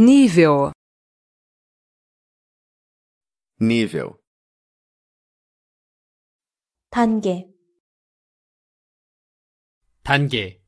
nível, nível, 단계, 단계